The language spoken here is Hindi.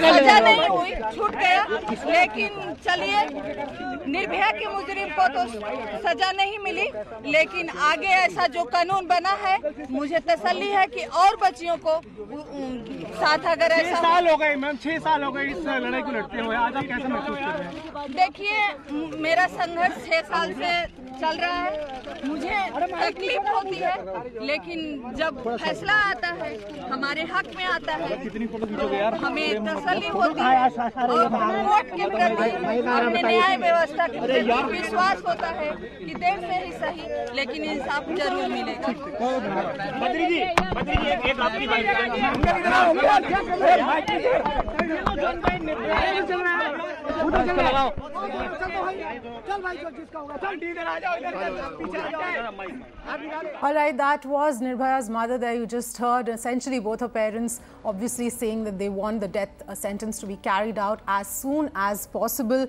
सजा नहीं हुई छूट गया। लेकिन चलिए निर्भया के मुजरिम को तो सजा नहीं मिली। लेकिन आगे ऐसा जो कानून बना है मुझे तसल्ली है कि और बच्चियों को साथ अगर छह ऐसा साल हो गए मैम छह साल हो गए इस लड़ाई को लड़ते हुए। आज आप कैसे महसूस कर रहे हैं? देखिए मेरा संघर्ष छह साल से चल रहा है। मुझे तकलीफ़ होती है लेकिन जब फैसला आता है हमारे हक में आता है तो हमें तसल्ली होती है और कोर्ट के प्रति अपने न्याय व्यवस्था के प्रति विश्वास होता है कि देर से ही सही लेकिन इंसाफ ज़रूर मिलेगा। बद्री जी बद्री जी एक, एक आपकी बात All right, that was Nirbhaya's mother there. You just heard essentially both her parents obviously saying that they want the death uh, sentence to be carried out as soon as possible.